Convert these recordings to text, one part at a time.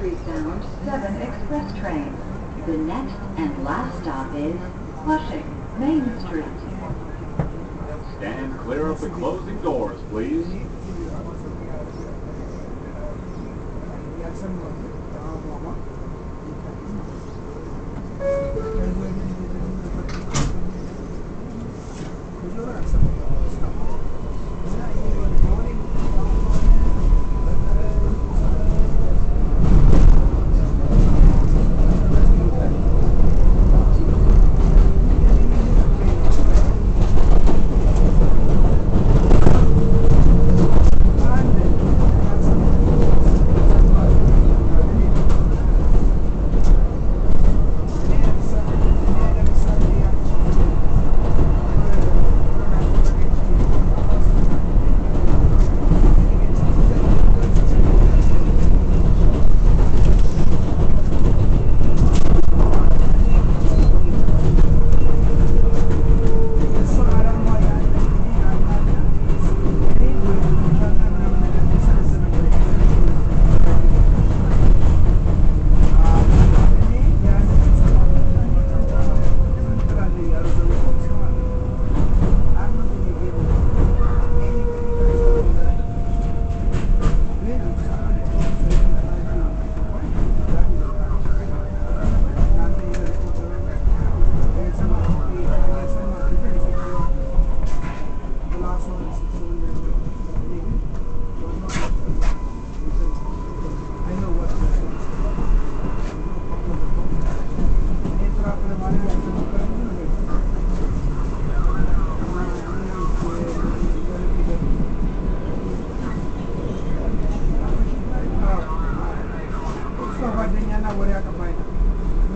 Northbound 7 express train. The next and last stop is Flushing, Main Street. Stand clear of the closing doors, please.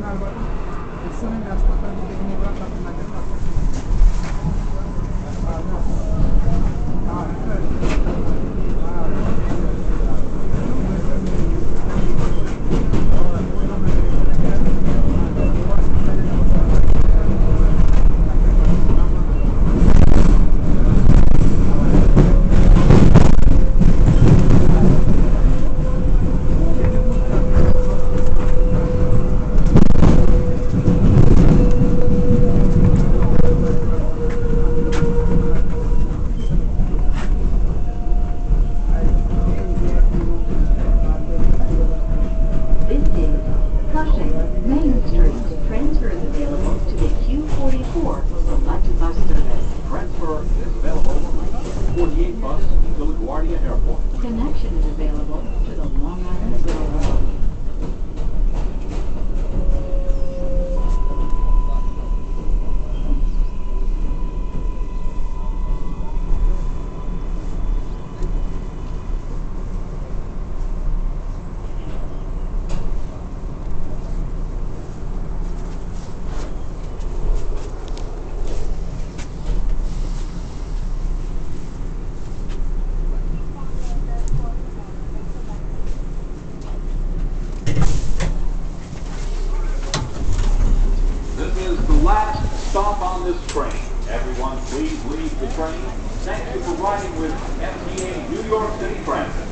Thank you. Bus to LaGuardia Airport. Connection is available to the Long Island Railroad. This is the last stop on this train. Please leave the train. Thank you for riding with MTA New York City Transit.